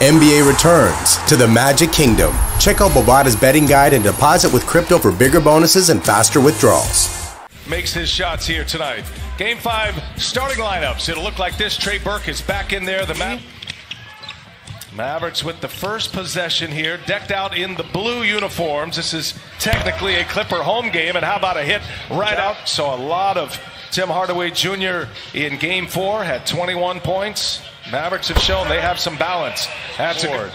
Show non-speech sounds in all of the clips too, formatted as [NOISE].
NBA returns to the Magic Kingdom. Check out Bovada's betting guide and deposit with crypto for bigger bonuses and faster withdrawals. Makes his shots here tonight. Game five starting lineups. It'll look like this. Trey Burke is back in there. The Ma- Mavericks with the first possession here, decked out in the blue uniforms. This is technically a Clipper home game, and how about a hit right out? So a lot of Tim Hardaway Jr. in game four had 21 points. Mavericks have shown they have some balance. That's a,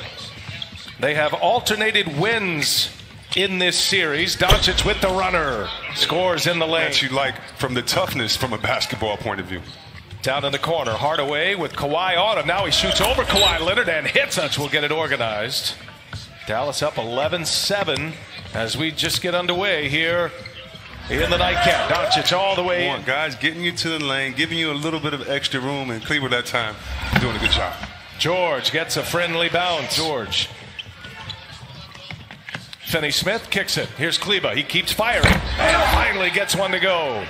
they have alternated wins in this series. Doncic with the runner scores in the lane. That you like from the toughness from a basketball point of view. Down in the corner, Hardaway with Kawhi on him. Now he shoots over Kawhi Leonard and hits us. We'll get it organized. Dallas up 11-7 as we just get underway here in the nightcap. Doncic all the way in. Guys getting you to the lane, giving you a little bit of extra room, and Cleveland that time doing a good job. George gets a friendly bounce. George. Finney Smith kicks it. Here's Kleber. He keeps firing and finally gets one to go.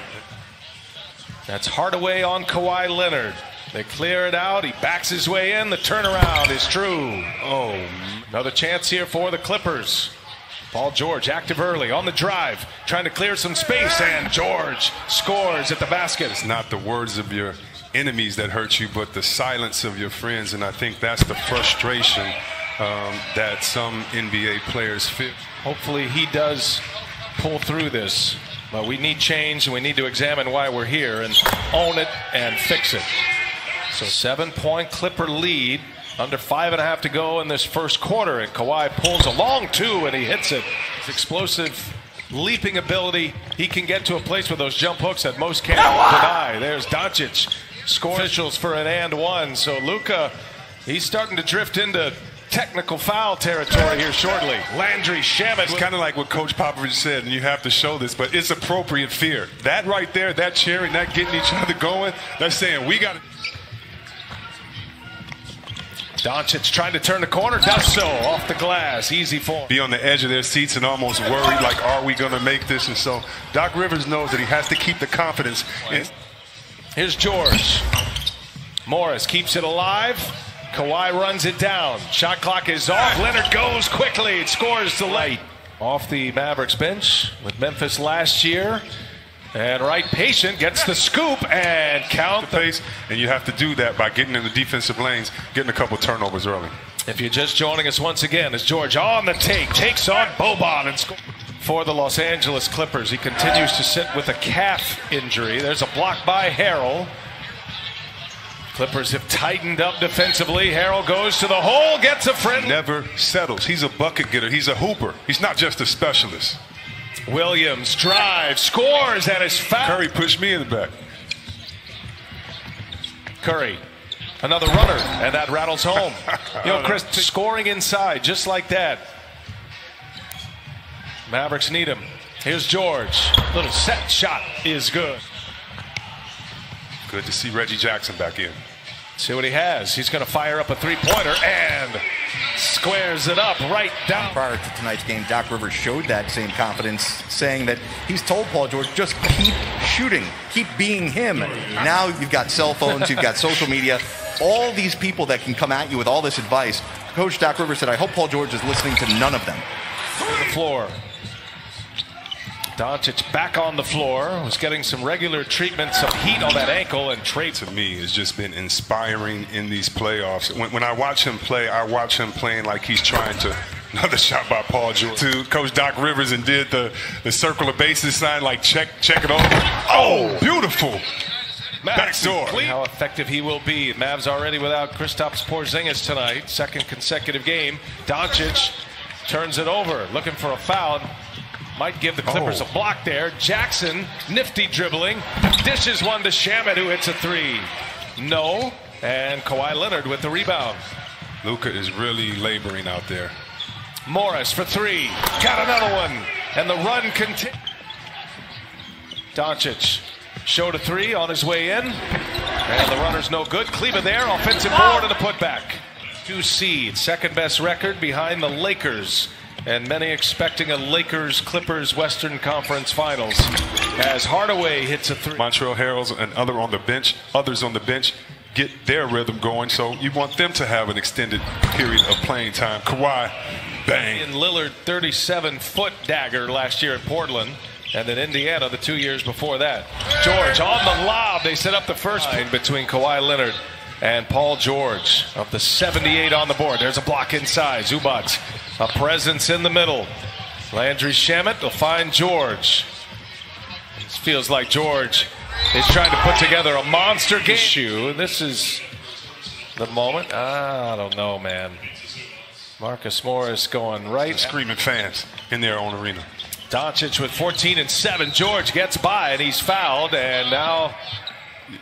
That's Hardaway on Kawhi Leonard. They clear it out. He backs his way in. The turnaround is true. Oh, another chance here for the Clippers. Paul George active early on the drive, trying to clear some space, and George scores at the basket. It's not the words of your enemies that hurt you, but the silence of your friends, and I think that's the frustration um, that some NBA players feel. Hopefully, he does pull through this. But we need change, and we need to examine why we're here and own it and fix it. So, seven point Clipper lead. Under five and a half to go in this first quarter, and Kawhi pulls a long two and he hits it. His explosive leaping ability, he can get to a place with those jump hooks that most can't deny. There's Doncic, score officials for an and one. So Luka, he's starting to drift into technical foul territory here shortly. Landry Shamet. It's kind of like what Coach Popovich said, and you have to show this, but it's appropriate fear. That right there, that cheering, that getting each other going, that's saying we got to. Doncic trying to turn the corner, does so off the glass. Easy for him. Be on the edge of their seats and almost worried, like, are we going to make this? And so Doc Rivers knows that he has to keep the confidence. In- Here's George. Morris keeps it alive. Kawhi runs it down. Shot clock is off. Leonard goes quickly. It scores the late. Off the Mavericks bench with Memphis last year. And right patient gets the scoop and count the pace, and you have to do that by getting in the defensive lanes, getting a couple turnovers early. If you're just joining us once again, it's George on the take, takes on Boban and scores. For the Los Angeles Clippers, he continues to sit with a calf injury. There's a block by Harrell. Clippers have tightened up defensively. Harrell goes to the hole, gets a friend. Never settles. He's a bucket getter. He's a hooper. He's not just a specialist. Williams drives, scores, and is fouled. Curry pushed me in the back. Curry, another runner, and that rattles home. [LAUGHS] you know, Chris, scoring inside just like that. Mavericks need him. Here's George. Little set shot is good. Good to see Reggie Jackson back in. See what he has. He's going to fire up a three-pointer and squares it up right down. Prior to tonight's game, Doc Rivers showed that same confidence, saying that he's told Paul George, just keep shooting, keep being him. Now you've got cell phones, you've got social media, all these people that can come at you with all this advice. Coach Doc Rivers said, I hope Paul George is listening to none of them. The floor. Doncic back on the floor, was getting some regular treatment, some heat on that ankle, and trade to me has just been inspiring in these playoffs. When, when I watch him play, I watch him playing like he's trying to. [LAUGHS] Another shot by Paul George to Coach Doc Rivers and did the, the circle of bases sign, like check check it over. Oh, beautiful. Backdoor. How effective he will be. Mavs already without Kristaps Porzingis tonight. Second consecutive game. Doncic turns it over, looking for a foul. Might give the Clippers Oh. a block there. Jackson, nifty dribbling, dishes one to Shamet, who hits a three. No. And Kawhi Leonard with the rebound. Luka is really laboring out there. Morris for three. Got another one. And the run continues. Doncic showed a three on his way in. And the runner's no good. Kleber there. Offensive oh. board and a putback. Two seed. Second best record behind the Lakers. And many expecting a Lakers Clippers Western Conference Finals. As Hardaway hits a three. Montreal Heralds and other on the bench, others on the bench. get their rhythm going. So you want them to have an extended period of playing time. Kawhi, bang. In Lillard, 37 foot dagger last year in Portland. And then Indiana the two years before that. George on the lob. They set up the first in between Kawhi Leonard and Paul George of the 78 on the board. There's a block inside. Zubac, a presence in the middle. Landry Shamet will find George. This feels like George is trying to put together a monster game. Shoe. This is the moment. I don't know, man. Marcus Morris going right. Screaming fans in their own arena. Doncic with 14 and 7. George gets by and he's fouled, and now.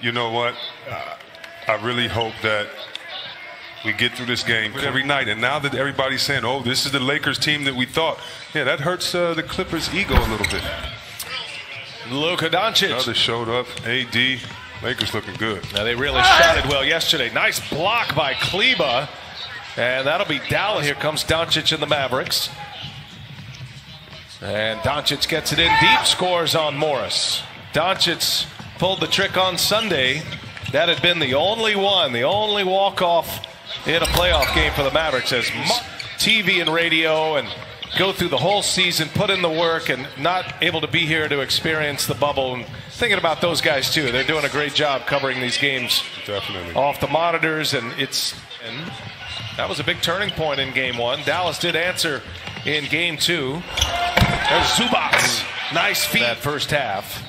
You know what? Uh, I really hope that we get through this game every night. And now that everybody's saying, oh, this is the Lakers team that we thought, yeah, that hurts uh, the Clippers' ego a little bit. Luka Doncic. Others showed up. AD. Lakers looking good. Now they really shot it well yesterday. Nice block by Kleber. And that'll be Dallas. Here comes Doncic and the Mavericks. And Doncic gets it in deep, scores on Morris. Doncic pulled the trick on Sunday. That had been the only one, the only walk-off in a playoff game for the Mavericks as TV and radio and go through the whole season, put in the work, and not able to be here to experience the bubble. And thinking about those guys too. They're doing a great job covering these games. Definitely. Off the monitors, and it's and that was a big turning point in game one. Dallas did answer in game two. There's Zubac. Nice feet. That first half.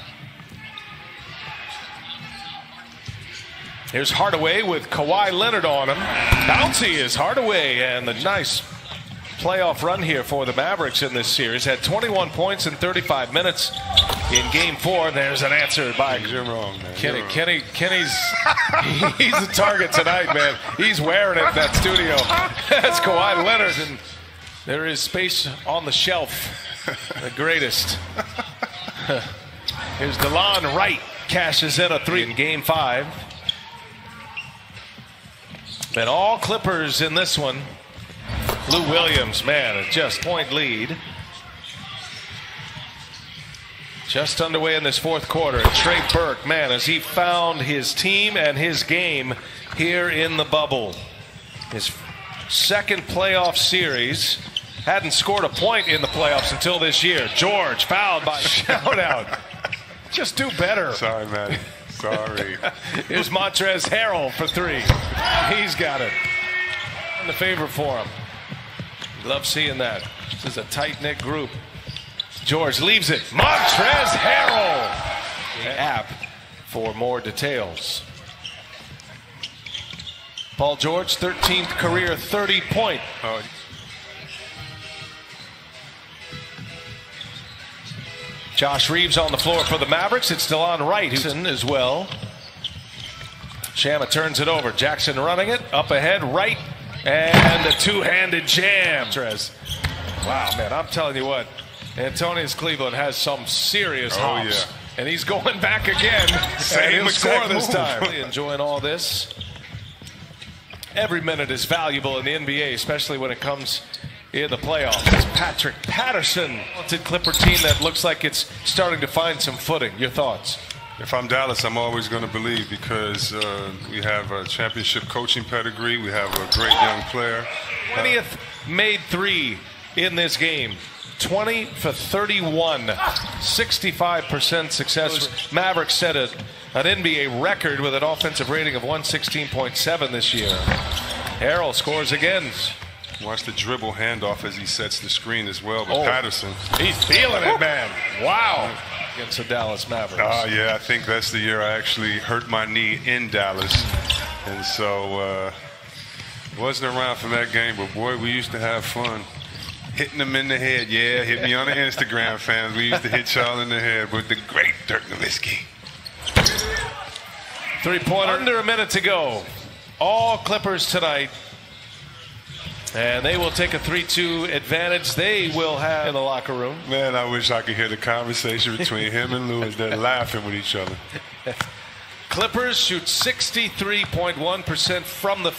Here's Hardaway with Kawhi Leonard on him. Bouncy is Hardaway, and the nice playoff run here for the Mavericks in this series. Had 21 points in 35 minutes in Game Four. There's an answer by You're wrong, man. Kenny. You're wrong. Kenny. Kenny's [LAUGHS] he's the target tonight, man. He's wearing it in that studio. [LAUGHS] That's Kawhi Leonard, and there is space on the shelf. The [LAUGHS] greatest. Here's Delon Wright cashes in a three in Game Five. And all Clippers in this one. Lou Williams, man, a just point lead. Just underway in this fourth quarter. Trey Burke, man, as he found his team and his game here in the bubble. His second playoff series. Hadn't scored a point in the playoffs until this year. George fouled by [LAUGHS] shout out. Just do better. Sorry, man. Sorry. [LAUGHS] Here's Montrezl Harrell for three. He's got it. The favor for him. Love seeing that. This is a tight knit group. George leaves it. Montrezl Harrell. The app for more details. Paul George, 13th career 30 point. Oh, Josh Reaves on the floor for the Mavericks. It's still on right. As well. Shamet turns it over. Jackson running it. Up ahead, right. And a two-handed jam. Trez. Wow, man, I'm telling you what. Antonius Cleveland has some serious Oh, hops. yeah. And he's going [LAUGHS] back again. Same score this move. time. Really [LAUGHS] enjoying all this. Every minute is valuable in the NBA, especially when it comes in the playoffs. It's Patrick Patterson, talented Clipper team that looks like it's starting to find some footing. Your thoughts? If I'm Dallas, I'm always going to believe because uh, we have a championship coaching pedigree. We have a great young player. 20th made three in this game. 20 for 31, 65% success. Mavericks set a, an NBA record with an offensive rating of 116.7 this year. Harrell scores again. Watch the dribble handoff as he sets the screen as well. But Oh. Patterson, He's feeling it, man. Wow. Against the Dallas Mavericks. ah, yeah, I think that's the year I actually hurt my knee in Dallas, and so uh, wasn't around for that game. But boy, we used to have fun. Hitting them in the head, yeah. Hit me on the Instagram, fans. We used to hit y'all in the head with the great Dirk Nowitzki. Three pointer. Under a minute to go. All Clippers tonight. And they will take a 3 2 advantage. They will have in the locker room. Man, I wish I could hear the conversation between him and Lewis. They're laughing with each other. [LAUGHS] Clippers shoot 63.1% from the